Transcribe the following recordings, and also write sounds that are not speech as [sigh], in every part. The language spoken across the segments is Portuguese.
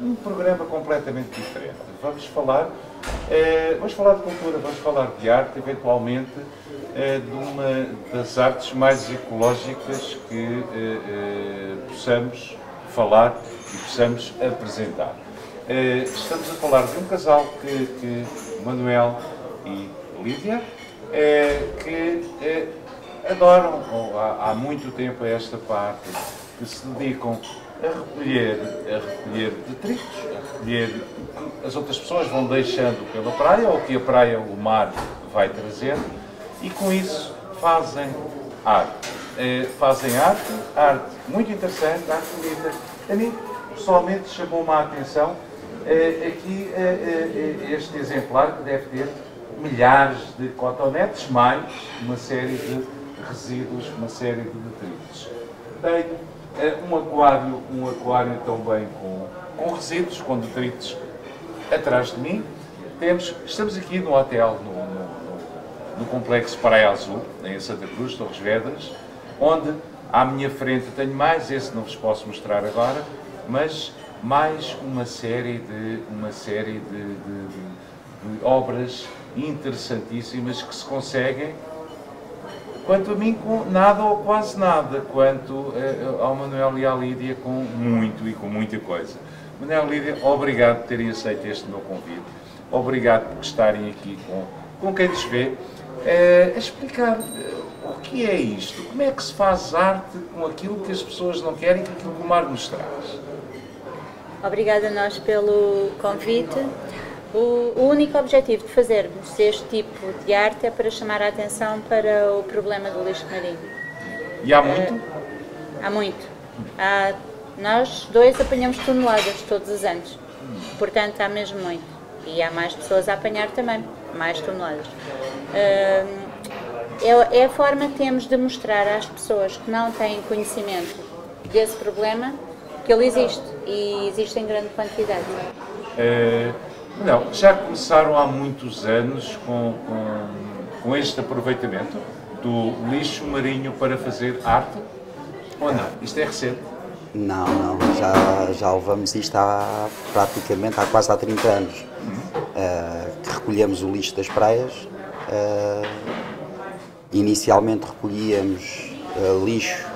um programa completamente diferente. Vamos falar, eh, vamos falar de cultura, vamos falar de arte, eventualmente eh, de uma das artes mais ecológicas que eh, eh possamos falar e possamos apresentar. Eh, estamos a falar de um casal que, que Manuel e Lídia, eh, que adoram, há, há muito tempo, esta parte, que se dedicam a recolher, a recolher detritos, a recolher as outras pessoas vão deixando pela praia ou que a praia, o mar, vai trazendo e com isso fazem arte. Eh, fazem arte, arte muito interessante, arte bonita. A mim, pessoalmente, chamou-me a atenção eh, aqui eh, este exemplar que deve ter milhares de cotonetes, mais uma série de resíduos, uma série de detritos. Tenho é um aquário, um aquário também com, com resíduos, com detritos atrás de mim. Temos, estamos aqui no hotel, no, no, no complexo Praia Azul, em Santa Cruz, Torres Vedras, onde à minha frente tenho mais, esse não vos posso mostrar agora, mas mais uma série de, uma série de, de, de, de obras interessantíssimas que se conseguem Quanto a mim, com nada ou quase nada, quanto uh, ao Manuel e à Lídia, com muito e com muita coisa. Manuel e Lídia, obrigado por terem aceito este meu convite, obrigado por estarem aqui com, com quem nos vê, uh, a explicar uh, o que é isto, como é que se faz arte com aquilo que as pessoas não querem, com aquilo que o mar nos traz. Obrigada a nós pelo convite. O, único objetivo de fazermos este tipo de arte é para chamar a atenção para o problema do lixo marinho. E há muito? Uh, há muito. Há, nós dois apanhamos toneladas todos os anos, portanto há mesmo muito. E há mais pessoas a apanhar também, mais toneladas. Uh, é, é a forma que temos de mostrar às pessoas que não têm conhecimento desse problema que ele existe e existe em grande quantidade. Uh não, já começaram há muitos anos com, com, com este aproveitamento do lixo marinho para fazer arte? Ou não? Isto é recente? Não, não, já, já levamos isto há praticamente há quase há 30 anos. Uhum. Uh, que recolhemos o lixo das praias. Uh, inicialmente recolhíamos uh, lixo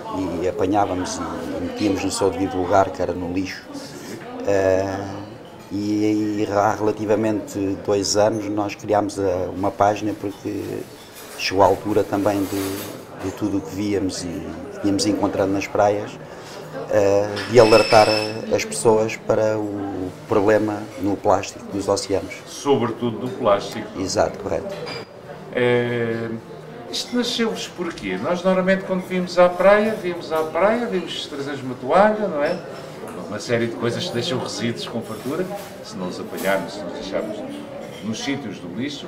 e apanhávamos e metíamos no seu devido lugar, que era no lixo. Uh, e, há relativamente dois anos nós criámos uma página porque chegou a altura também de, de tudo o que víamos e tínhamos encontrado nas praias eh, de alertar as pessoas para o problema no plástico dos oceanos. Sobretudo do plástico. Exato, correto. É, isto nasceu-vos porquê? Nós normalmente quando vimos à praia, vimos à praia, vimos trazer uma toalha, não é? Uma série de coisas que deixam resíduos com fartura, se não os apanharmos, se não os deixarmos nos, nos sítios do lixo,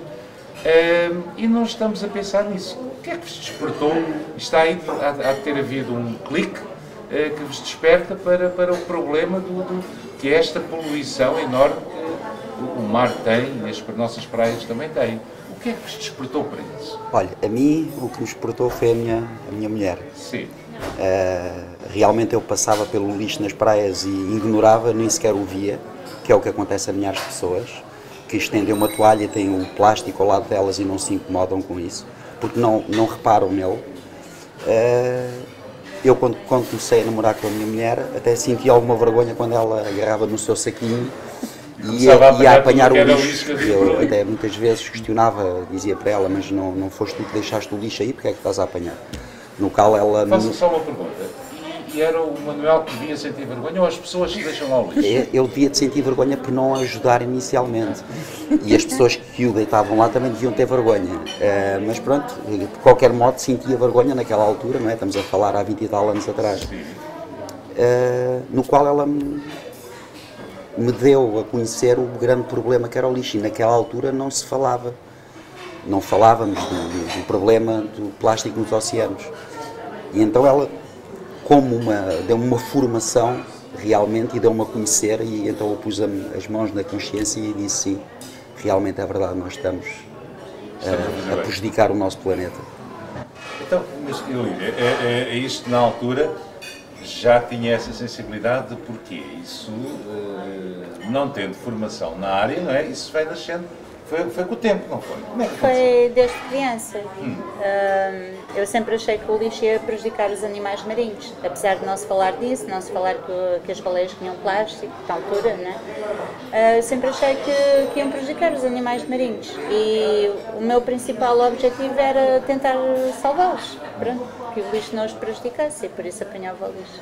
e não estamos a pensar nisso. O que é que vos despertou? Está aí, de ter havido um clique uh, que vos desperta para, para o problema do, do, que é esta poluição enorme que o mar tem e as nossas praias também têm. O que é que vos despertou para isso? Olha, a mim o que me despertou foi a minha, a minha mulher. Sim. Uh, realmente eu passava pelo lixo nas praias e ignorava, nem sequer o via, que é o que acontece a milhares de pessoas, que estendem uma toalha e têm o um plástico ao lado delas e não se incomodam com isso, porque não, não reparam nele. Uh, eu, quando, quando comecei a namorar com a minha mulher, até sentia alguma vergonha quando ela agarrava no seu saquinho e ia, ia a apanhar o lixo. Eu até muitas vezes questionava, dizia para ela, mas não, não foste tu que deixaste o lixo aí, porque é que estás a apanhar? No qual ela... Faça só uma pergunta. E era o Manuel que devia sentir vergonha ou as pessoas que deixam lá o lixo? Ele devia de sentir vergonha por não ajudar inicialmente. E as pessoas que o deitavam lá também deviam ter vergonha. Uh, mas pronto, de qualquer modo sentia vergonha naquela altura, não é? Estamos a falar há 20 e tal anos atrás. Uh, no qual ela me, me deu a conhecer o grande problema que era o lixo. E naquela altura não se falava não falávamos do, do, do, problema do plástico nos oceanos. E então ela, como uma, deu uma formação realmente e deu-me a conhecer, e então eu pus as mãos na consciência e disse sim, realmente é verdade, nós estamos a, a prejudicar o nosso planeta. Então, mas é, é, é isto na altura já tinha essa sensibilidade, porquê? Isso, uh, não tendo formação na área, não é? Isso vai nascendo foi, foi com o tempo, não foi? Como é que foi desde criança. Hum. Uh, eu sempre achei que o lixo ia prejudicar os animais marinhos, apesar de não se falar disso, não se falar que, que as baleias tinham plástico, de altura, né? Uh, sempre achei que, que iam prejudicar os animais marinhos e o meu principal objetivo era tentar salvá-los, que o lixo não os prejudicasse e por isso apanhava o lixo.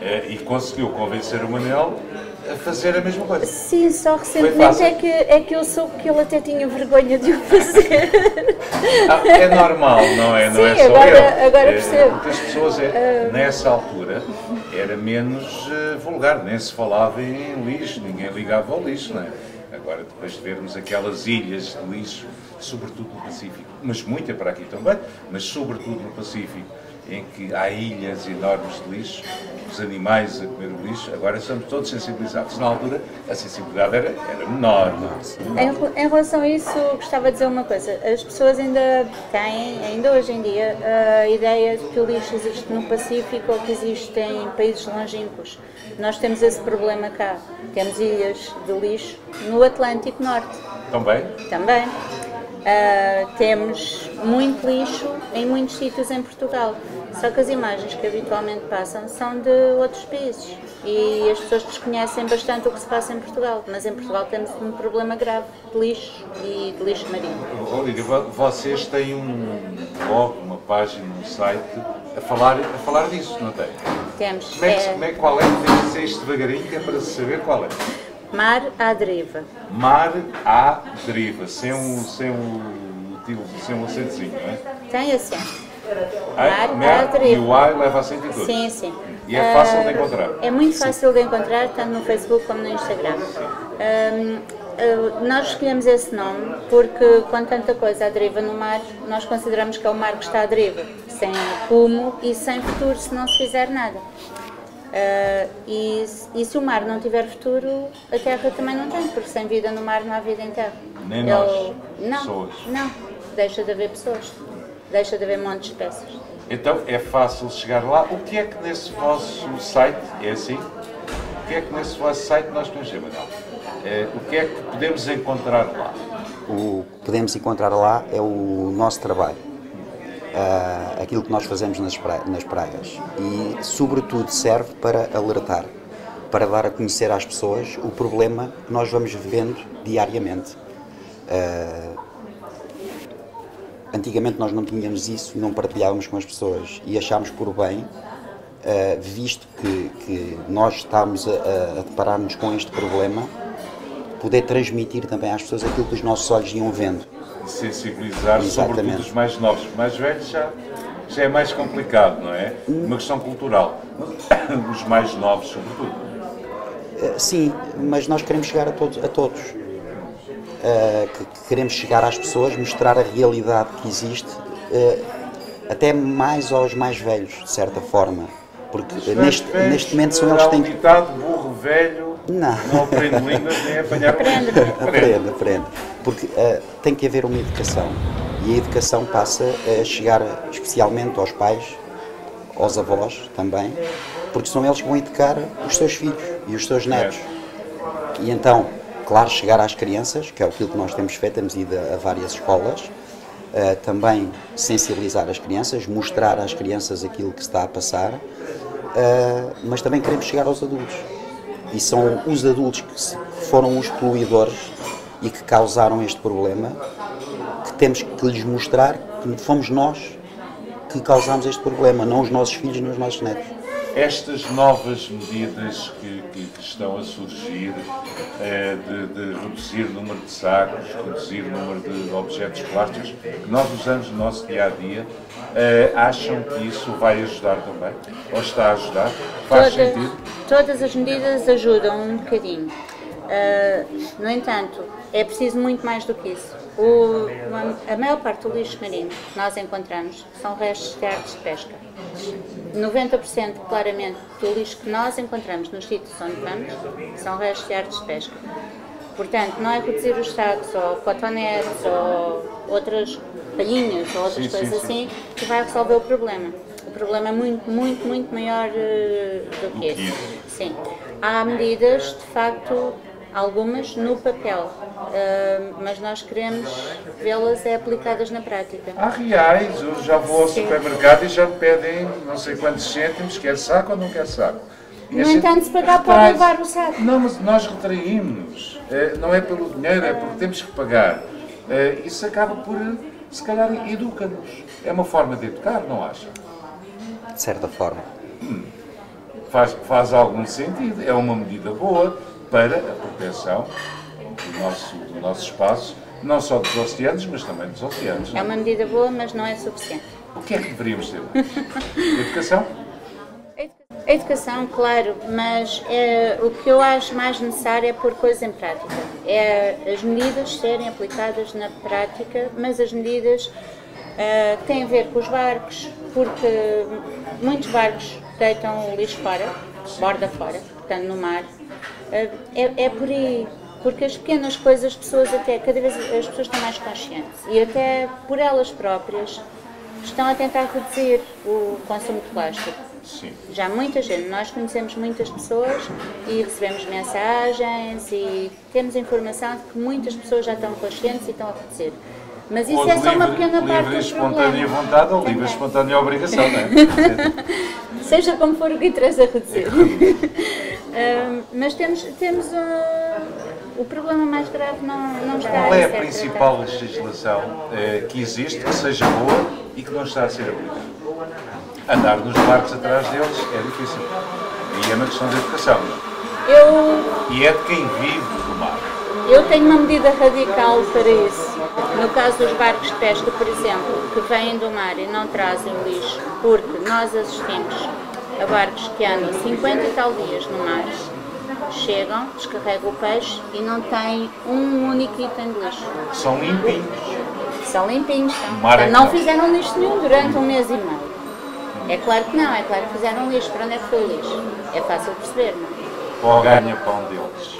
É, e conseguiu convencer o Manel a fazer a mesma coisa? Sim, só recentemente é que, é que eu soube que ele até tinha vergonha de o fazer. Ah, é normal, não é? Não Sim, é só agora, eu. agora é, percebo. Muitas pessoas, é, nessa altura, era menos uh, vulgar, nem se falava em lixo, ninguém ligava ao lixo, não é? Agora, depois de vermos aquelas ilhas de lixo, sobretudo no Pacífico, mas muita para aqui também, mas sobretudo no Pacífico, em que há ilhas enormes de lixo, os animais a comer o lixo, agora estamos todos sensibilizados. Na altura, a sensibilidade era, era menor. Em, em, relação a isso, gostava de dizer uma coisa. As pessoas ainda têm, ainda hoje em dia, a ideia de que o lixo existe no Pacífico ou que existe em países longínquos. Nós temos esse problema cá. Temos ilhas de lixo no Atlântico Norte. Também? Também. Uh, temos muito lixo em muitos sítios em Portugal. Só que as imagens que habitualmente passam são de outros países e as pessoas desconhecem bastante o que se passa em Portugal. Mas em Portugal temos um problema grave de lixo e de lixo marinho. Olívia, vocês têm um blog, uma página, um site a falar, a falar disso, não tem? Temos. Como é, que, é... Como é, qual é? Tem que ser isto devagarinho que é para se saber qual é. Mar à deriva. Mar à deriva, sem um, sem um, sem um acentozinho, não é? Tem assim. Mar, Mar à deriva. E o A leva acento e tudo. Sim, sim. E é fácil de encontrar? É muito fácil de encontrar, tanto no Facebook como no Instagram. Um, nós escolhemos esse nome porque, com tanta coisa à deriva no mar, nós consideramos que é o mar que está à deriva, sem rumo e sem futuro se não se fizer nada. Uh, e, e, se o mar não tiver futuro, a Terra também não tem, porque sem vida no mar não há vida em Terra. Nem Ele, nós, não, pessoas. Não, deixa de haver pessoas, deixa de haver montes de espécies. Então é fácil chegar lá. O que é que nesse vosso site, é assim? O que é que nesse vosso site nós podemos ver, Manuel? É, o que é que podemos encontrar lá? O que podemos encontrar lá é o nosso trabalho uh, aquilo que nós fazemos nas, nas praias e, sobretudo, serve para alertar, para dar a conhecer às pessoas o problema que nós vamos vivendo diariamente. Uh, antigamente nós não tínhamos isso, não partilhávamos com as pessoas e achámos por bem, uh, visto que, que, nós estamos a, a deparar-nos com este problema, poder transmitir também às pessoas aquilo que os nossos olhos iam vendo sensibilizar, Exatamente. sobretudo os mais novos. Os mais velhos já, já é mais complicado, não é? Uma questão cultural. [coughs] Os mais novos, sobretudo. Eh, sim, mas nós queremos chegar a todos. A todos. Uh, que queremos chegar às pessoas, mostrar a realidade que existe, uh, até mais aos mais velhos, de certa forma. Porque neste, velhos, neste momento são eles que têm. Ditado, burro velho, não, não aprende línguas nem apanhar aprende. aprende, aprende porque uh, tem que haver uma educação e a educação passa a chegar especialmente aos pais, aos avós também, porque são eles que vão educar os seus filhos e os seus netos. E então, claro, chegar às crianças, que é aquilo que nós temos feito, temos ido a, várias escolas, uh, também sensibilizar as crianças, mostrar às crianças aquilo que está a passar, uh, mas também queremos chegar aos adultos. E são os adultos que foram os poluidores e que causaram este problema, que temos que lhes mostrar que fomos nós que causámos este problema, não os nossos filhos, nem os nossos netos. Estas novas medidas que, que, que estão a surgir, eh, de, de, reduzir o número de sacos, reduzir o número de objetos plásticos, que nós usamos no nosso dia a dia, eh, acham que isso vai ajudar também? Ou está a ajudar? Faz todas, sentido? Todas as medidas ajudam um bocadinho. Uh, no entanto, é preciso muito mais do que isso. O, a maior parte do lixo marinho que nós encontramos são restos de artes de pesca. 90% claramente do lixo que nós encontramos nos sítios onde vamos são restos de artes de pesca. Portanto, não é reduzir os sacos ou cotonetes ou outras palhinhas ou outras sim, coisas sim, assim sim. que vai resolver o problema. o problema é muito, muito, muito maior uh, do que esse. isso. Sim. Há medidas, de facto, algumas no papel, uh, mas nós queremos vê-las é aplicadas na prática. Há reais, eu já vou ao Sim. supermercado e já me pedem não sei quantos cêntimos, quer saco ou não quer saco. E No entanto, se pagar, pode levar o saco. Não, mas nós retraímos-nos. Eh, Não é pelo dinheiro, é porque temos que pagar. Eh, Isso acaba por, se calhar, educa-nos. É uma forma de educar, não acha? De certa forma. Faz, faz algum sentido. É uma medida boa para a proteção do nosso, do nosso espaço, não só dos oceanos, mas também dos oceanos. É uma medida boa, mas não é suficiente. O que é que deveríamos ter? Educação? [laughs] A educação, claro, mas é, o que eu acho mais necessário é pôr coisas em prática. É as medidas serem aplicadas na prática, mas as medidas ah, têm a ver com os barcos, porque muitos barcos deitam o lixo fora, borda fora, portanto no mar. Ah, é, é por aí, porque as pequenas coisas, as pessoas até, cada vez as pessoas estão mais conscientes e até por elas próprias estão a tentar reduzir o consumo de plástico. Sim. Já muita gente, nós conhecemos muitas pessoas e recebemos mensagens e temos informação de que muitas pessoas já estão conscientes e estão a reduzir. Mas isso Ou é só uma livre- pequena parte Livre do espontânea problema. vontade ou livre espontânea obrigação, não é? [laughs] Seja como for o que interessa reduzir. [laughs] Ahm, mas temos, temos ah, o problema mais grave não, não está Qual é a principal tratado. legislação eh, que existe, que seja boa e que não está a ser aplicada? Andar nos barcos atrás deles é difícil. E é uma questão de educação. Eu E é de quem vive do mar. Eu tenho uma medida radical para isso. No caso dos barcos de pesca, por exemplo, que vêm do mar e não trazem lixo, porque nós assistimos a barcos que andam 50 e tal dias no mar, chegam, descarregam o peixe e não têm um único item de lixo. São limpinhos. São limpinhos, estão. mar é não. fizeram lixo nenhum durante um mês e meio. É claro que não, é claro que fizeram lixo. Para onde é que foi o lixo? É fácil perceber, não é? Para o ganha-pão deles.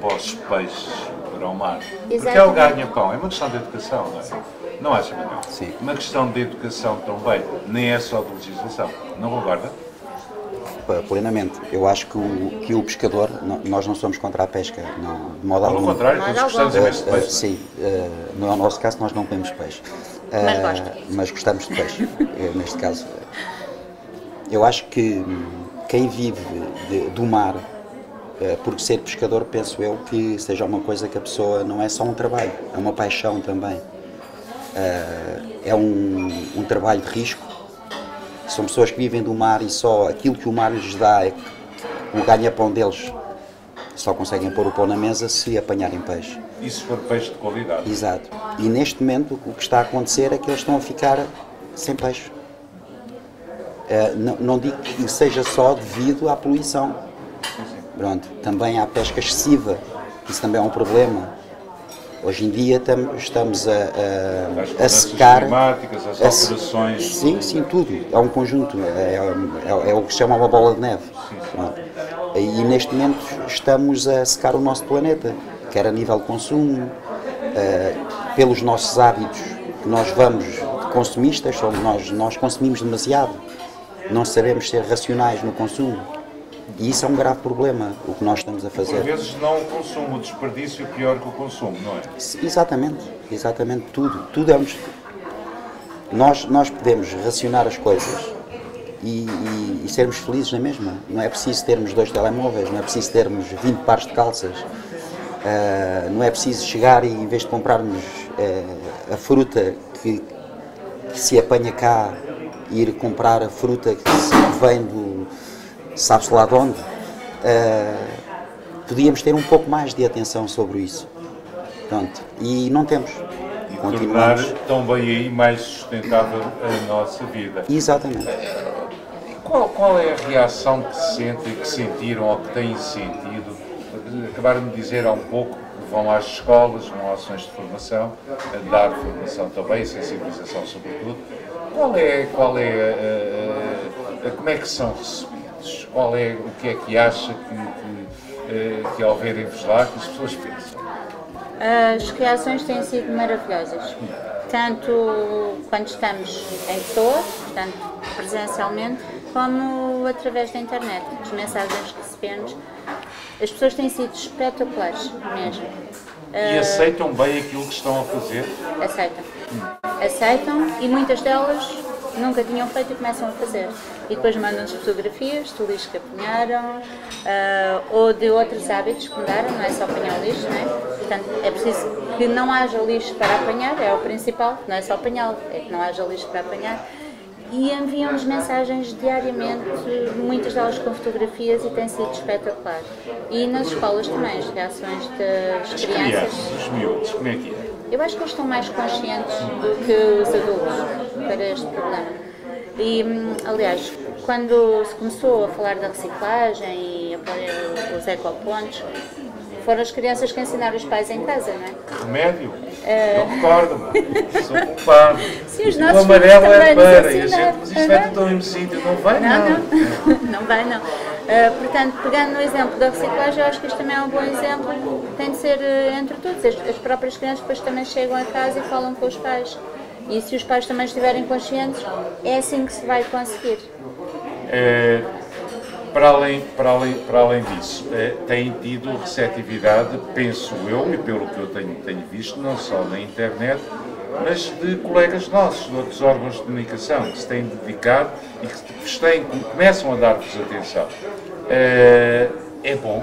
Para os peixes, para o mar. Porque é o Exatamente. ganha-pão. É uma questão de educação, não é? Não acha, Manuel? Sim. Uma questão de educação também. Nem é só de legislação. Não concorda? Plenamente. Eu acho que o, que o pescador, no- nós não somos contra a pesca, não, de modo Pelo algum. contrário, Nada todos gostamos imenso de Uh, peixe. sim, uh, no nosso caso nós não comemos peixe. Mas Uh, gosta. mas gostamos de peixe, [laughs] eh, neste caso. Eu acho que hum, quem vive de- do mar, uh, por ser pescador, penso eu que seja uma coisa que a pessoa não é só um trabalho, é uma paixão também. Uh, é um, um trabalho de risco. São pessoas que vivem do mar e só aquilo que o mar lhes dá é que o ganha-pão deles. Só conseguem pôr o pão na mesa se apanharem peixe. E se for peixe de qualidade? Exato. E neste momento o que está a acontecer é que eles estão a ficar sem peixe. Eh, não, não digo que seja só devido à poluição. Pronto, também há pesca excessiva, isso também é um problema. Hoje em dia tam- estamos a, a, a secar. climáticas, às a se- alterações. Sim, sim, tudo. É um conjunto. É, é- é o que se chama uma bola de neve. Pronto. E neste momento estamos a secar o nosso planeta, quer a nível de consumo, eh, pelos nossos hábitos que nós vamos de consumistas, somos nós, nós consumimos demasiado, não sabemos ser racionais no consumo. E isso é um grave problema, o que nós estamos a Por fazer. vezes não o consumo, o desperdício é pior que o consumo, não é? Exatamente, exatamente tudo. Tudo é um nós, nós podemos racionar as coisas e, e- e sermos felizes na mesma. Não é preciso termos dois telemóveis, não é preciso termos 20 pares de calças, Ah, não é preciso chegar e em vez de comprarmos ah, a fruta que, que se apanha cá, ir comprar a fruta que se- que vem do sabe-se lá de onde. Ah, podíamos ter um pouco mais de atenção sobre isso. Pronto. E não temos. E tornar também aí mais sustentável a nossa vida. Exatamente. Qual, qual é a reação que sentem, que sentiram ou que têm sentido? Acabaram de dizer há um pouco que vão às escolas, vão a ações de formação, a dar formação também, sensibilização sobretudo. Qual é, qual é a- como é que são recebidos? Qual é, o que é que acha que, que, eh, que ao verem-vos lá, que as pessoas pensam? As reações têm sido maravilhosas. tanto quando estamos em pessoa, portanto presencialmente, como através da internet. As mensagens que recebemos, as pessoas têm sido espetaculares mesmo. E aceitam bem aquilo que estão a fazer? Aceitam. Aceitam e muitas delas nunca tinham feito e começam a fazer. E depois mandam-nos fotografias do lixo que apanharam uh, ou de outros hábitos que mudaram, não é só apanhar lixo, não é? Portanto, é preciso que não haja lixo para apanhar, é o principal, não é só apanhá-lo, é que não haja lixo para apanhar e enviam-nos mensagens diariamente, muitas delas com fotografias e tem sido espetacular. E nas escolas também, as reações das As crianças. crianças, os miúdos, como é que é? Eu acho que eles estão mais conscientes do que os adultos para este problema. E, hum, aliás, quando se começou a falar da reciclagem e a pôr os ecopontos, foram as crianças que ensinaram os pais em casa, não é? Remédio? Não recordo-me. Sou culpado. Sim, os o nossos amarelo filhos é para. E a gente, mas isto vai tudo ao mesmo sítio. Não vai, Não, não. não, [laughs] não vai não. Uh, portanto, pegando no exemplo da reciclagem, eu acho que isto também é um bom exemplo, tem de ser uh, entre todos. As, as próprias crianças depois também chegam a casa e falam com os pais. E se os pais também estiverem conscientes, é assim que se vai conseguir. Eh, para, além, para, além, para além disso, eh, têm tido receptividade, penso eu, e pelo que eu tenho, tenho visto, não só na internet, mas de colegas nossos, de outros órgãos de comunicação, que se têm dedicado e que vos têm, que começam a dar-vos atenção. Eh, é bom,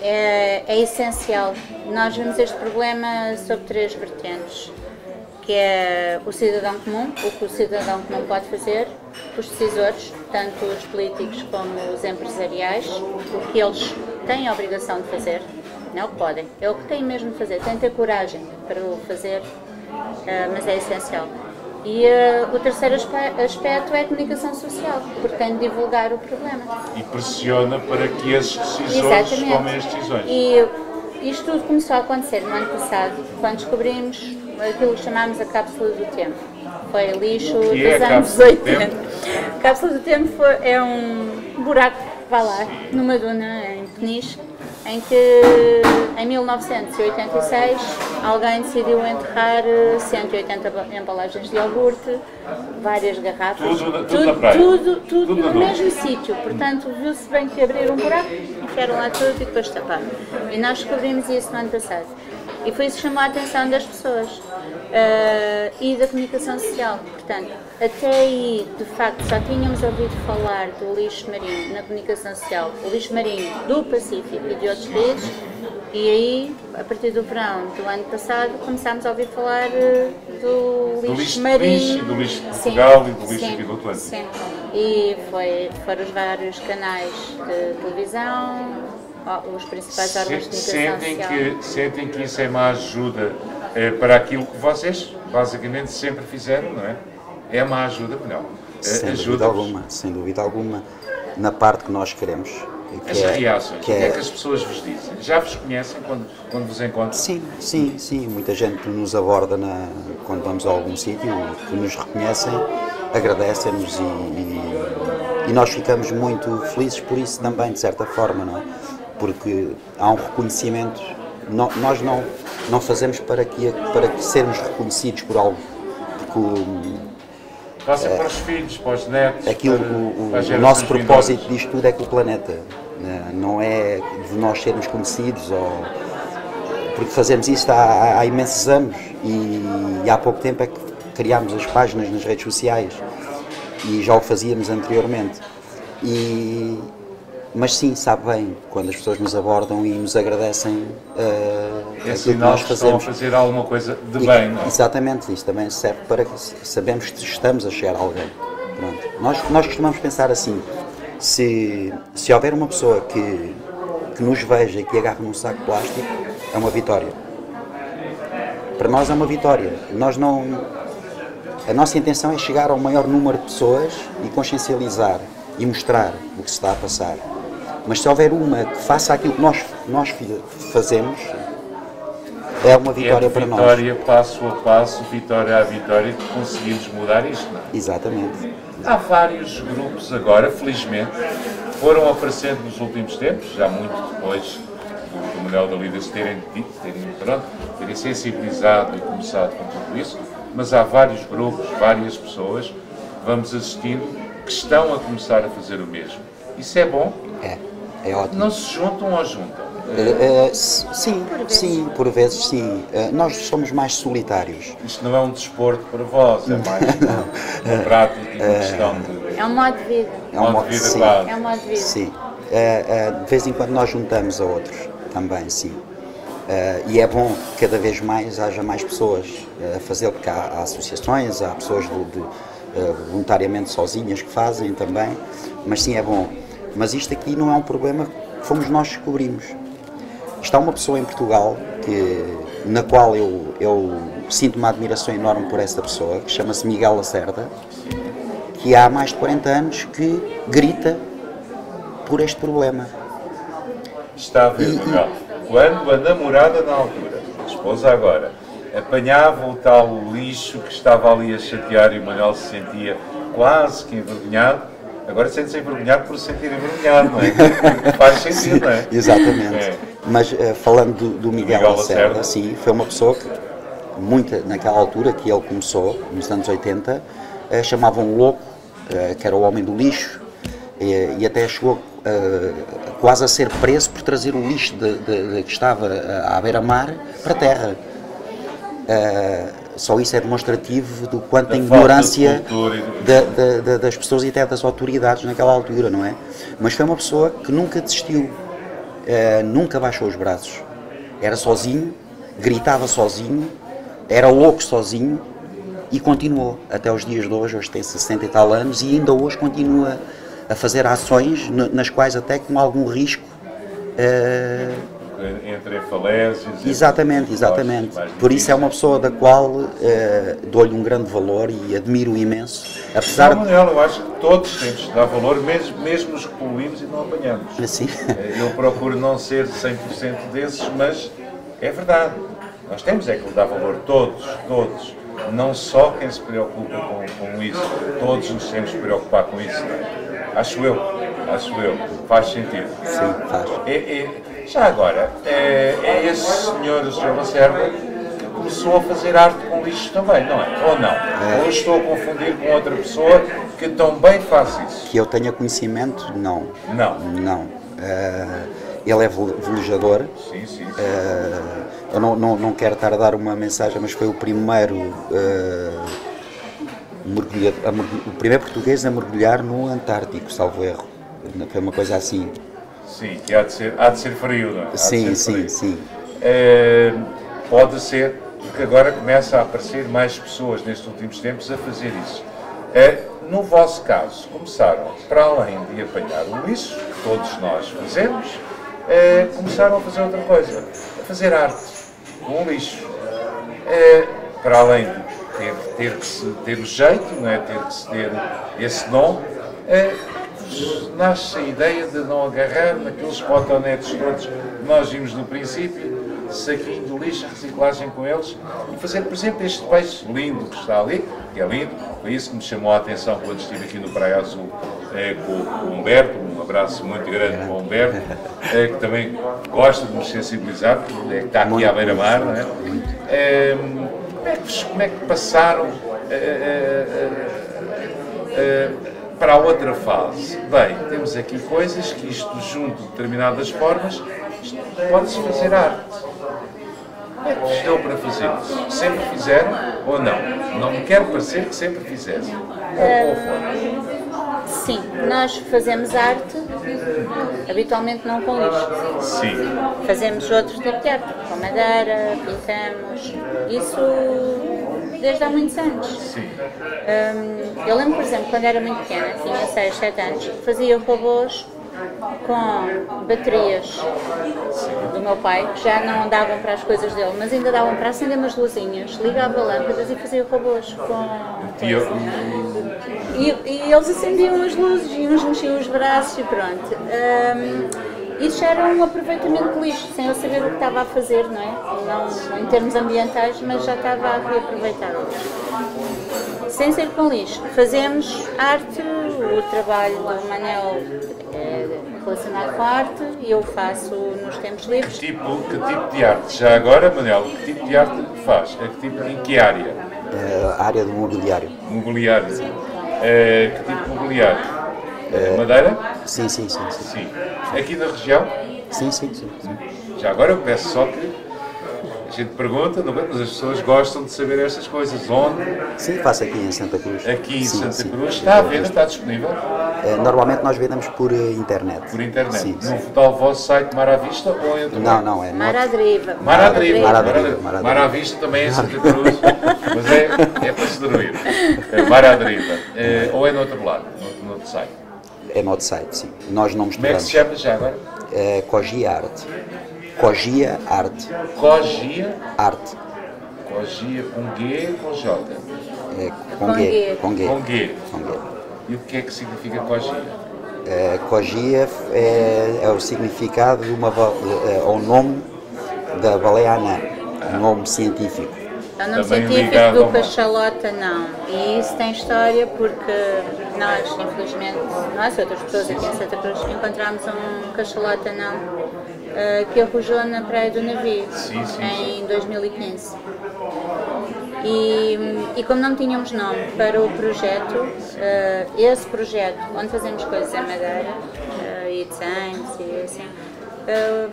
é, é essencial. Nós vemos este problema sob três vertentes, que é o cidadão comum, o que o cidadão comum pode fazer, os decisores, tanto os políticos como os empresariais, o que eles têm a obrigação de fazer, não podem, é o que têm mesmo de fazer, têm de ter coragem para o fazer, eh, mas é essencial. E eh, o terceiro aspe- aspecto é a comunicação social, porque tem de divulgar o problema. e pressiona para que esses decisores tomem as decisões. E isto tudo começou a acontecer no ano passado, quando descobrimos aquilo que chamámos a cápsula do tempo. Foi lixo é dos a anos cápsula do 80. tempo? A cápsula do tempo foi- é um buraco, vá lá, numa duna em Peniche, em que em 1986 alguém decidiu enterrar eh, 180 ba- embalagens de iogurte, várias garrafas, Tudo tudo na praia? tudo, tudo Tudo no mesmo sítio. Portanto, viu-se bem que abriram um buraco, enfiaram lá tudo e depois taparam. E nós descobrimos isso no ano passado. E foi isso que chamou a atenção das pessoas eh, e da comunicação social. Portanto, até aí, de facto, só tínhamos ouvido falar do lixo marinho na comunicação social, o lixo marinho do Pacífico e de outros países. E aí, a partir do verão do ano passado, começámos a ouvir falar eh, do lixo, lixo de marinho. Peniche, do lixo de Sim, Portugal e do lixo sim, aqui do Atlântico. Sim. E foi, foram os vários canais de televisão, os principais órgãos de Sentem social. que, sentem que isso é uma ajuda eh, para aquilo que vocês, basicamente, sempre fizeram, não é? É uma ajuda, não. Eh, Sem dúvida ajuda-vos. alguma, sem dúvida alguma, na parte que nós queremos. que As é- reações, que o que é é- que as pessoas vos dizem? Já vos conhecem quando, quando vos encontram? Sim, sim, sim. Muita gente nos aborda na- quando vamos a algum sítio, que nos reconhecem, agradecem-nos e, e- e nós ficamos muito felizes por isso também, de certa forma, não é? Porque há um reconhecimento. Nós não, não fazemos para que, para que sermos reconhecidos por algo. Porque o, Passa para os filhos, para os netos, aquilo, para, o, para o- nosso propósito vindouras. disto tudo é que o planeta né, não é de nós sermos conhecidos ou porque fazemos isto há, há imensos anos e, e há pouco tempo é que criámos as páginas nas redes sociais e já o fazíamos anteriormente e mas sim, sabe bem, quando as pessoas nos abordam e nos agradecem eh, É aquilo que nós que estão a fazemos. fazer alguma coisa de E- bem, não é? Exatamente, isso também serve para que sabemos que estamos a chegar a alguém. Pronto. Nós, nós costumamos pensar assim, se, se houver uma pessoa que, que nos veja e que agarre num saco de plástico, é uma vitória. Para nós é uma vitória. Nós não, a nossa intenção é chegar ao maior número de pessoas e consciencializar e mostrar o que se está a passar. Mas se houver uma que faça aquilo que nós, nós fazemos, é uma É vitória para nós. vitória, passo a passo, vitória a vitória, que conseguimos mudar isto, não é? Exatamente. Há vários grupos agora, felizmente, foram aparecendo nos últimos tempos, já muito depois do, do Manuel da Lida se terem, terem, pronto, terem sensibilizado e começado com tudo isso, mas há vários grupos, várias pessoas vamos assistindo que estão a começar a fazer o mesmo. Isso é bom? É, é ótimo. Não se juntam ou juntam? Uh, uh, sim, sim, por vezes sim. Uh, nós somos mais solitários. Isto não é um desporto para vós, é mais [laughs] uma, uma prática e uma questão de. É um modo de vida. É um modo de vida, sim. quase. É um modo de vida. Sim. de vez em quando nós juntamos a outros também, sim. e é bom que cada vez mais haja mais pessoas a fazer, porque há, há associações, há pessoas de, de, voluntariamente sozinhas que fazem também, mas sim é bom. Mas isto aqui não é um problema que fomos nós que descobrimos. Está uma pessoa em Portugal que, na qual eu, eu sinto uma admiração enorme por esta pessoa, que chama-se Miguel Lacerda, que há mais de 40 anos que grita por este problema. Está a ver, Miguel. Quando a namorada na altura, a esposa agora, apanhava o tal lixo que estava ali a chatear e o Manuel se sentia quase que envergonhado, agora sente-se envergonhado por se sentir envergonhado, não é? [laughs] Faz sentido, não é? Exatamente. É. Mas uh, falando do, do Miguel, Miguel Lacerda, Lacerda. sim, foi uma pessoa que, muita, naquela altura que ele começou, nos anos 80, uh, chamavam louco, uh, que era o homem do lixo, e, e até chegou quase a ser preso por trazer o lixo de, de, de que estava à beira-mar para a terra. Só isso é demonstrativo do quanto Da a de ignorância de- das pessoas e até das autoridades naquela altura, não é? Mas foi uma pessoa que nunca desistiu, eh, nunca baixou os braços. Era sozinho, gritava sozinho, era louco sozinho e continuou até os dias de hoje. Hoje tem 60 e tal anos e ainda hoje continua a fazer ações na- nas quais, até com algum risco, eh, Entre falésias. Exatamente, exatamente. Por isso é uma pessoa da qual eh, dou-lhe um grande valor e admiro imenso, Não, apesar Manuel, eu acho que todos temos de dar valor, mesmo, mesmo os que poluímos e não apanhamos. assim. Eu procuro não ser 100% desses, mas é verdade. Nós temos é que lhe dar valor, todos, todos. Não só quem se preocupa com, com isso, todos nos temos de preocupar com isso. não? Acho eu, acho eu. Faz sentido. Sim, faz. É- é- já agora, é, é esse senhor, o senhor Lacerda, que começou a fazer arte com lixo também, não é? Ou não? Ou estou a confundir com outra pessoa que também faz isso? Que eu tenha conhecimento, não. Não. Não. Eh, ele é vel- velejador. Sim, sim. sim. Eh, eu não, não, não quero estar a dar uma mensagem, mas foi o primeiro mergulh- o primeiro português a mergulhar no Antártico, salvo erro. Foi uma coisa assim. Sim, que há de ser, há de ser frio, não é? Sim, sim, frio. sim. Eh, pode ser, porque agora começa a aparecer mais pessoas nestes últimos tempos a fazer isso. Eh, no vosso caso, começaram, para além de apanhar o lixo, que todos nós fazemos, eh, começaram a fazer outra coisa, a fazer arte com o lixo. Eh, para além de ter, ter que se ter o jeito, não é? ter que se ter esse dom, nasce a ideia de não agarrar naqueles cotonetes todos que nós vimos no princípio, saquinho de lixo, reciclagem com eles e fazer, por exemplo, este peixe lindo que está ali, que é lindo, foi isso que me chamou a atenção quando estive aqui no Praia Azul eh, com, com o Humberto, um abraço muito grande para o Humberto, eh, que também gosta de nos sensibilizar, porque é está aqui à beira-mar, não é? Eh, como, é que, como é que passaram eh, eh, eh, para a outra fase? Bem, temos aqui coisas que isto junto de determinadas formas, pode-se fazer arte. Deu para fazer? Sempre fizeram ou não? Não me quero parecer que sempre fizessem. Ou, ou? Sim, nós fazemos arte, habitualmente não com lixo. Sim. Fazemos outro tipo de arte, com madeira, pintamos, isso desde há muitos anos. Sim. Hum, eu lembro, por exemplo, quando era muito pequena, tinha 6, 7 anos, fazia robôs com baterias do meu pai, que já não davam para as coisas dele, mas ainda davam para acender umas luzinhas, ligava lâmpadas e fazia robôs com. E eu- E, e eles acendiam as luzes e uns mexiam os braços e pronto. Hum, isso era um aproveitamento de lixo, sem eu saber o que estava a fazer, não é? Não em termos ambientais, mas já estava a reaproveitar. Sem ser com lixo. Fazemos arte o trabalho do Manel é relacionado com a arte e eu faço nos tempos livres. Tipo, que tipo de arte? Já agora, Manel, que tipo de arte faz? É que tipo, em que área? Eh, a área do mobiliário. Mobiliário. Eh, que tipo de mobiliário? Eh, Madeira? Sim, sim, sim, sim. Sim. Aqui na região? Sim, sim, sim. sim. Já agora eu peço só que a gente pergunta, não é? mas as pessoas gostam de saber estas coisas. Onde? Sim, faço aqui em Santa Cruz. Aqui em Sim, Santa sim. Cruz. Está à venda, está disponível Eh, Normalmente nós vendemos por eh, internet. por internet. Sim, sim. No tal vosso site Mar à Vista ou em outro Não, lado? não, é. Mar à deriva. Mar à Deriva. Mar à Mar à Deriva, Deriva. Mar à Mar à Deriva. Vista também é em Santa Cruz, mas é, é para se dormir. É Mar à Deriva. É, ou é no outro lado, no, outro- no outro site. É no outro site, sim. Nós não Como é que misturamos. se chama já agora? É Cogia Arte. Cogia Arte. Cogia. Arte. Cogia com G com J. É, Com com G. G. Com G. Com G. Com G. E o que é que significa Cogia? É, Cogia é, é o significado de uma ba- é, o nome da baleia anã, o nome científico. É o nome Também científico do cachalota, não. E isso tem história porque nós, infelizmente, nós, outras pessoas aqui em Santa Cruz, encontramos um cachalota não eh, que arrojou na praia do navio Sim, sim, em 2015. E, e como não tínhamos nome para o projeto, eh, esse projeto, onde fazemos coisas em madeira eh, e desenhos e assim, eh,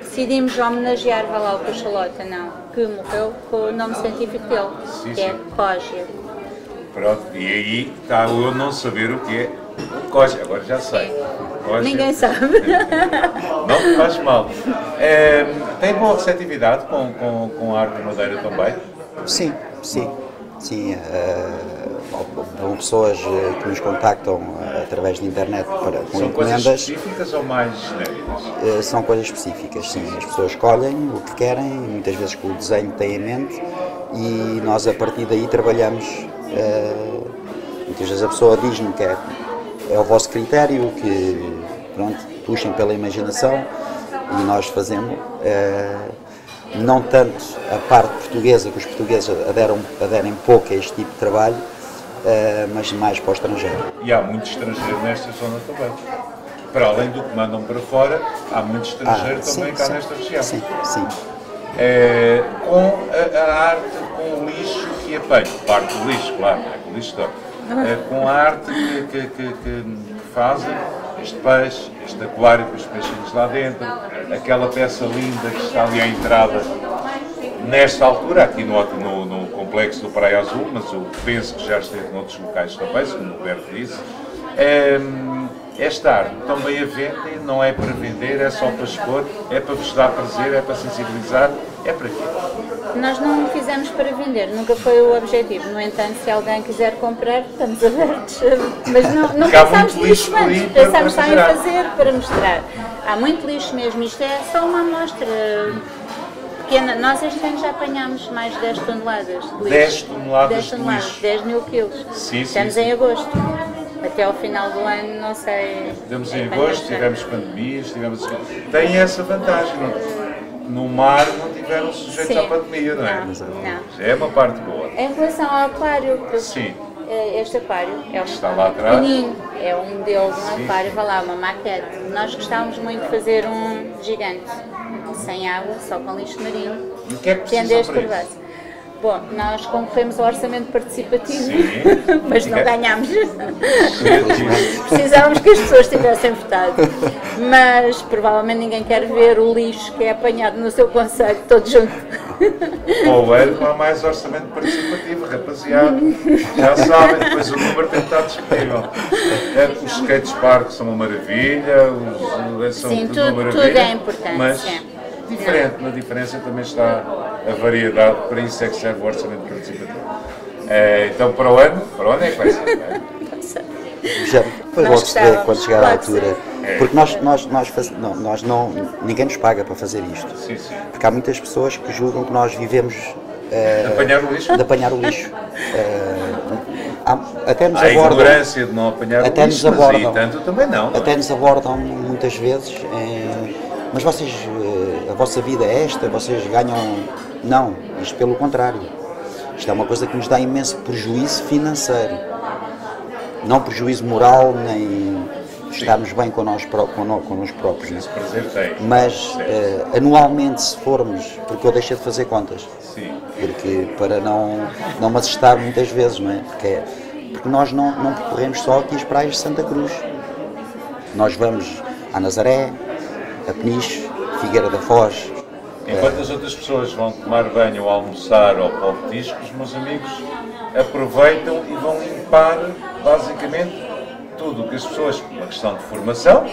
decidimos homenagear o cachalota, não, que morreu com o nome científico dele, Sim, que é sim. Cógia. Pronto, e aí está o eu não saber o que é Cogia. Agora já sei. Ninguém sabe. [laughs] Não faz mal. É, tem boa receptividade com, com, com a arte de madeira também? Sim, sim. Sim, são pessoas eh, que nos contactam eh, através da internet para, com São coisas encomendas. específicas ou mais genéricas? Eh, São coisas específicas, sim. As pessoas escolhem o que querem, muitas vezes com o desenho que têm em mente e nós a partir daí trabalhamos. eh, Muitas vezes a pessoa diz-me que é, é o vosso critério, que pronto, puxem pela imaginação e nós fazemos. eh, Não tanto a parte portuguesa, que os portugueses aderam, aderem pouco a este tipo de trabalho, eh, mas mais para o estrangeiro. E há muito estrangeiro nesta zona também. Para além do que mandam para fora, há muito estrangeiro Ah, sim, também cá sim, nesta região. Sim, sim. É, com a, a arte, com o lixo que apanho, parte do lixo, claro, é com o lixo todo. É, com a arte que, que, que, que- fazem, este peixe, este aquário com os peixinhos lá dentro, aquela peça linda que está ali à entrada, nesta altura, aqui no, no, no complexo do Praia Azul, mas eu penso que já esteve noutros locais também, segundo o Roberto disse. É, esta arte também a vendem, não é para vender, é só para expor, é para vos dar prazer, é para sensibilizar, é para quê? Nós não fizemos para vender, nunca foi o objetivo. No entanto, se alguém quiser comprar, estamos [laughs] abertos. Mas não, não pensámos nisso antes, pensámos só em fazer para mostrar. Há muito lixo mesmo, isto é só uma amostra pequena. Nós este ano já apanhámos mais de 10 toneladas de lixo. 10 toneladas 10 de toneladas, lixo. 10 mil quilos. Sim, sim, Estamos sim. em agosto. Até ao final do ano, não sei. É em quando agosto, vai tivemos pandemias, tivemos. Tem essa vantagem. No mar não tiveram sujeitos Sim. à pandemia, não é? Não, não. É uma parte boa. Em relação ao aquário, Sim. este aquário é um Está lá atrás. pequenino, é um modelo de um aquário, vai lá, uma maquete. Nós gostávamos muito de fazer um gigante, sem água, só com lixo marinho, E o que é que este para isso? Bom, nós concorremos ao orçamento participativo, Sim. [laughs] mas não É. ganhámos. Precisávamos que as pessoas tivessem votado. Mas provavelmente ninguém quer ver o lixo que é apanhado no seu conselho, todo junto. Para o ano não há mais orçamento participativo, rapaziada. Já sabem, depois o número tem que estar disponível. É, Os skates park são uma maravilha, os, são Sim, tudo, uma tudo- maravilha. tudo é importante, Mas sim. diferente, na diferença também está a variedade, para isso é que serve o orçamento participativo. É, então para o ano, para o ano é que vai ser. é? [laughs] Já, depois logo se vê gostávamos, quando chegar à altura. É. Porque nós, nós, nós, faz- não, nós não, ninguém nos paga para fazer isto. Sim, sim. Porque há muitas pessoas que julgam que nós vivemos eh, Apanhar o lixo? de apanhar o lixo. Eh, há- até nos Há a abordam, ignorância de não apanhar Até o nos lixo, mas aí abordam. tanto também não. não é? até nos abordam muitas vezes. mas vocês, a vossa vida é esta, vocês ganham. Não, isto pelo contrário. Isto é uma coisa que nos dá imenso prejuízo financeiro. não prejuízo moral nem estarmos bem com nós, próprios. né? Mas eh, anualmente, se formos, porque eu deixei de fazer contas, Sim. porque para não, não me assustar muitas vezes, não é? Porque, é- porque nós não, não percorremos só aqui as praias de Santa Cruz. Nós vamos a Nazaré, a Peniche, Figueira da Foz. Enquanto as outras pessoas vão tomar banho ou almoçar ou para o petisco, os meus amigos aproveitam e vão limpar basicamente tudo o que as pessoas, uma questão de formação,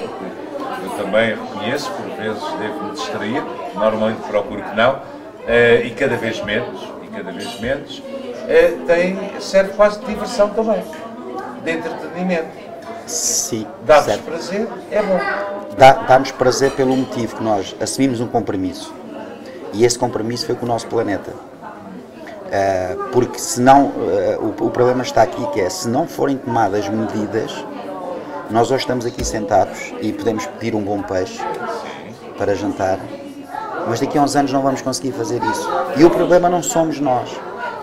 eu também reconheço, por vezes devo-me distrair, normalmente procuro que não, eh, e cada vez menos, e cada vez menos, eh, tem, serve quase de diversão também, de entretenimento. Sim, Dá-vos certo. prazer, é bom. Dá- Dá-nos prazer pelo motivo que nós assumimos um compromisso. E esse compromisso foi com o nosso planeta. Eh, porque senão, eh, o, o problema está aqui, que é, se não forem tomadas medidas, nós hoje estamos aqui sentados e podemos pedir um bom peixe para jantar, mas daqui a uns anos não vamos conseguir fazer isso. E o problema não somos nós,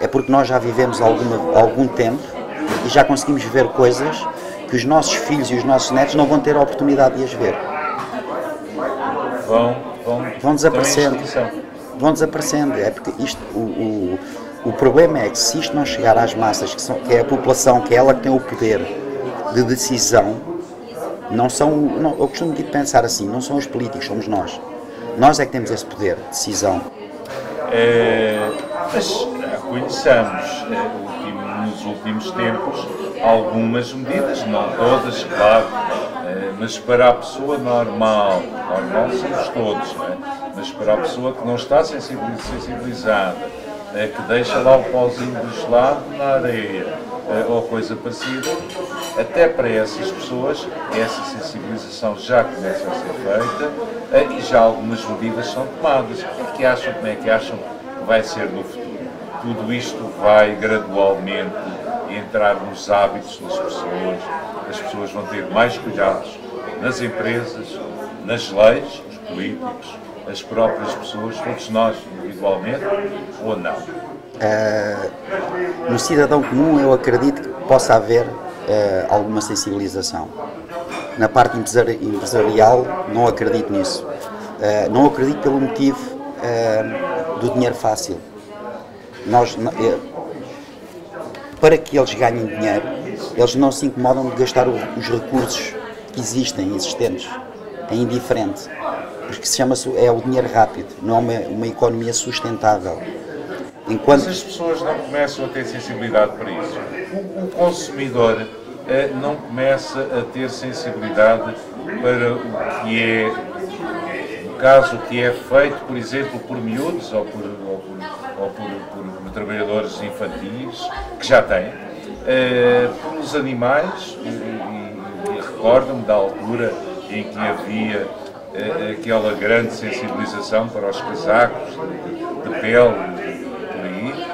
é porque nós já vivemos alguma, algum tempo e já conseguimos ver coisas que os nossos filhos e os nossos netos não vão ter a oportunidade de as ver. Vão, vão, Vão desaparecendo. Vão desaparecendo. É porque isto, o, o, o problema é que se isto não chegar às massas, que, são, que é a população, que é ela que tem o poder de decisão, não são, não, eu costumo de pensar assim, não são os políticos, somos nós. Nós é que temos esse poder de decisão. Eh, mas eh, ultim- nos últimos tempos algumas medidas, não todas, claro, eh, mas para a pessoa normal, normal somos todos, não é? Mas para a pessoa que não está sensibiliz- sensibilizada, eh, que deixa lá o pauzinho do gelado na areia eh, ou coisa parecida, até para essas pessoas essa sensibilização já começa a ser feita eh, e já algumas medidas são tomadas. O que é que acham, como é que acham que vai ser no futuro? Tudo isto vai gradualmente entrar nos hábitos das pessoas, as pessoas vão ter mais cuidados nas empresas, nas leis, os políticos, as próprias pessoas, todos nós individualmente ou não. No cidadão comum eu acredito que possa haver eh, alguma sensibilização. Na parte empresari- empresarial não acredito nisso. Eh, não acredito pelo motivo do dinheiro fácil. Nós, eh, para que eles ganhem dinheiro, eles não se incomodam de gastar os recursos que existem, existentes. É indiferente. Porque se chama é o dinheiro rápido, não é uma, uma economia sustentável. Enquanto Mas as pessoas não começam a ter sensibilidade para isso. O, o consumidor eh, não começa a ter sensibilidade para o que é, no caso, o que é feito, por exemplo, por miúdos ou por, ou por, ou por- por trabalhadores infantis, que já têm, eh, pelos animais, e, e- e recordo-me da altura em que havia eh, aquela grande sensibilização para os casacos de, de pele, por aí.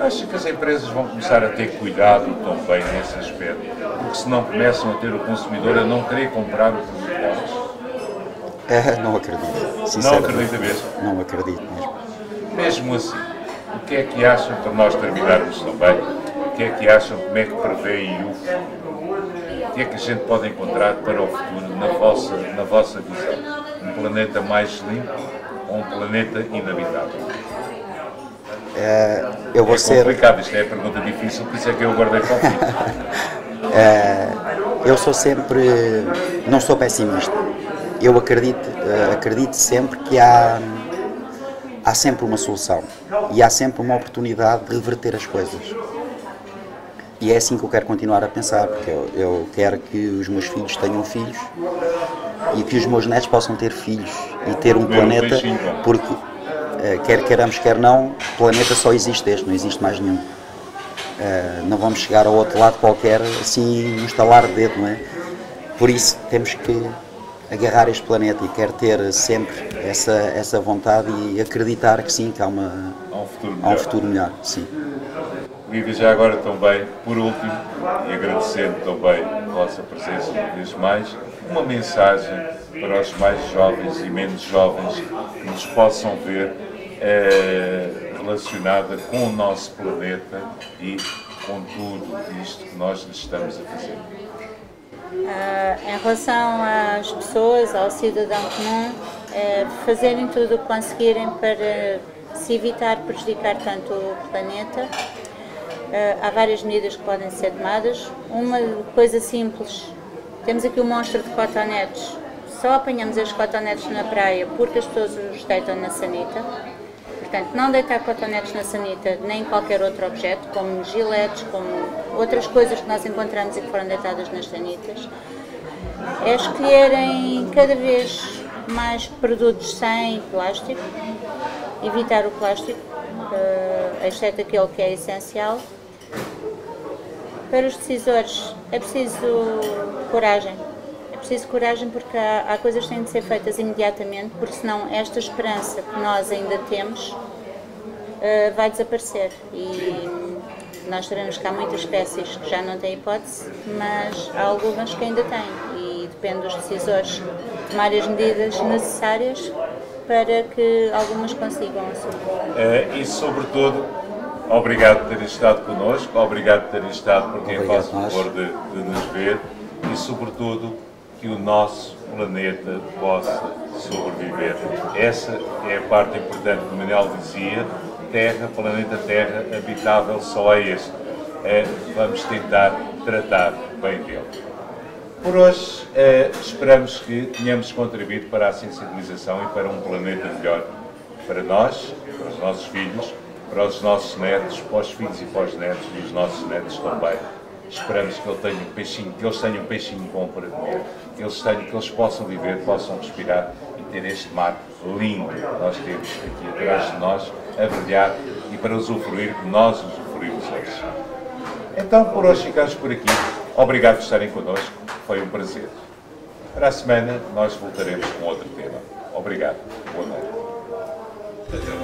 Acho que as empresas vão começar a ter cuidado também nesse aspecto, porque senão começam a ter o consumidor a não querer comprar o produto delas. É, não acredito. Não acredita mesmo. Não acredito mesmo. Mesmo assim, o que é que acham, para nós terminarmos também, o que é que acham, como é que preveem o futuro? O que é que a gente pode encontrar para o futuro, na vossa, na vossa visão? Um planeta mais limpo ou um planeta inabitável? Eu vou É ser, complicado, isto é a pergunta difícil, por isso é que eu guardei para o fim. [laughs] eu sou sempre, não sou pessimista. Eu acredito, eh, acredito sempre que há, há sempre uma solução e há sempre uma oportunidade de reverter as coisas. E é assim que eu quero continuar a pensar, porque eu, eu quero que os meus filhos tenham filhos e que os meus netos possam ter filhos e ter um planeta, porque eh, quer queiramos, quer não, o planeta só existe este, não existe mais nenhum. Eh, não vamos chegar ao outro lado qualquer assim no estalar de dedo, não é? Por isso temos que agarrar este planeta e quero ter sempre essa, essa vontade e acreditar que sim, que há, uma, Há um futuro há um melhor. futuro melhor, sim. Lívia, já agora também, por último, e agradecendo também a vossa presença uma vez mais, uma mensagem para os mais jovens e menos jovens que nos possam ver eh, relacionada com o nosso planeta e com tudo isto que nós lhe estamos a fazer? Uh, em relação às pessoas, ao cidadão comum, uh, fazerem tudo o que conseguirem para se evitar prejudicar tanto o planeta. Uh, há várias medidas que podem ser tomadas. Uma coisa simples, temos aqui o monstro de cotonetes. Só apanhamos as cotonetes na praia porque as pessoas os deitam na sanita. Portanto, não deitar cotonetes na sanita nem em qualquer outro objeto, como giletes, como outras coisas que nós encontramos e que foram deitadas nas sanitas. É escolherem cada vez mais produtos sem plástico, evitar o plástico, uh, exceto aquele que é essencial. Para os decisores é preciso coragem. É preciso coragem porque há, há coisas que têm de ser feitas imediatamente, porque senão esta esperança que nós ainda temos uh, vai desaparecer. E nós que há muitas espécies que já não têm hipótese, mas há algumas que ainda têm. E depende dos decisores tomar as medidas necessárias para que algumas consigam assumir. Uh, e, sobretudo, obrigado por ter estado connosco, obrigado por ter estado por quem faz o favor de, de nos ver e, sobretudo, que o nosso planeta possa sobreviver. Essa é a parte importante que o Manuel dizia, Terra, planeta Terra, habitável só é este. É, vamos tentar tratar bem dele. Por hoje, eh, esperamos que tenhamos contribuído para a sensibilização e para um planeta melhor para nós, para os nossos filhos, para os nossos netos, para os filhos e para os netos e os nossos netos também. Esperamos que, ele tenha um peixinho, que eles tenham um peixinho bom para comer, que eles, tenham, que eles possam viver, possam respirar e ter este mar lindo que nós temos aqui atrás de nós a brilhar e para usufruir como nós usufruímos hoje. Então, por hoje ficamos por aqui. Obrigado por estarem connosco, foi um prazer. Para a semana nós voltaremos com outro tema. Obrigado. Boa noite.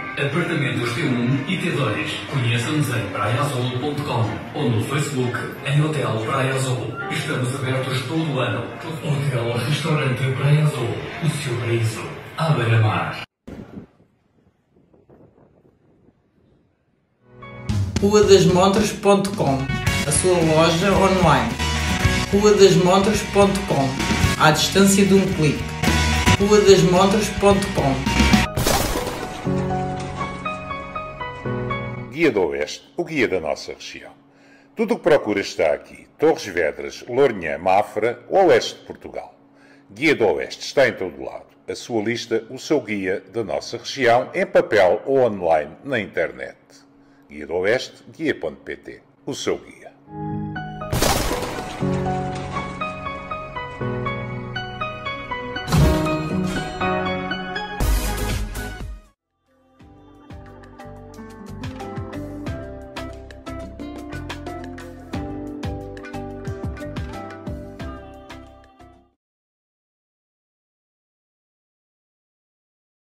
Apartamentos T1 e T2. Conheça-nos em praiaazul.com ou no Facebook em Hotel Praia Azul. Estamos abertos todo o ano. Hotel Restaurante Praia Azul, o seu paraíso, à beira-mar. ruadasmontras.com A sua loja online ruadasmontras.com à distância de um clique. ruadasmontras.com Guia do Oeste, o guia da nossa região. Tudo o que procura está aqui. Torres Vedras, Lourinhã, Mafra, o Oeste de Portugal. Guia do Oeste está em todo lado. A sua lista, o seu guia da nossa região, em papel ou online na internet. Guia do Oeste, guia.pt. O seu guia.